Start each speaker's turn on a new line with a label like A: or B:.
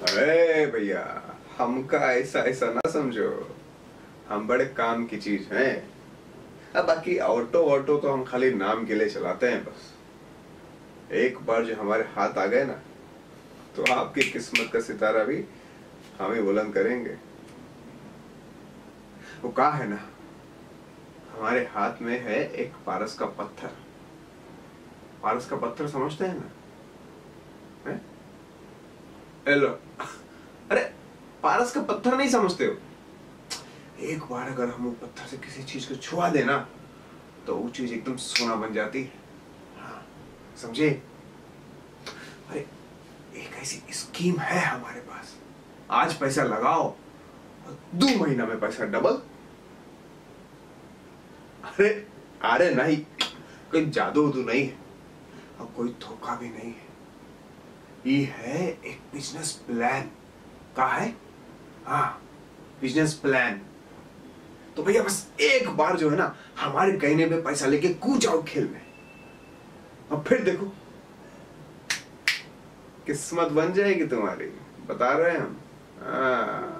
A: अरे भैया हमका ऐसा ऐसा ना समझो। हम बड़े काम की चीज़ हैं। अब बाकी ऑटो ऑटो तो हम खाली नाम के लिए चलाते हैं बस। एक बार जो हमारे हाथ आ गए ना तो आपकी किस्मत का सितारा भी हमें बुलंद करेंगे। वो कहा है ना? हमारे हाथ में है एक पारस का पत्थर। पारस का पत्थर समझते हैं ना? हैं? हेलो अरे पारस का पत्थर नहीं समझते हो? एक बार अगर हम पत्थर से किसी चीज़ को छुआ देना तो वो चीज़ एकदम सोना बन जाती है। हाँ, समझे? अरे एक ऐसी स्कीम है हमारे पास। आज पैसा लगाओ और दो महीना में पैसा डबल। अरे अरे नहीं कोई जादू उदू नहीं है और कोई धोखा भी नहीं है। ये है एक बिज़नेस प्लान का है? हाँ बिज़नेस प्लान तो भैया बस एक बार जो है ना, हमारे कहने में पैसा लेके कूद जाओ खेल में। अब फिर देखो, किस्मत बन जाएगी तुम्हारी, बता रहे हैं हम। हाँ।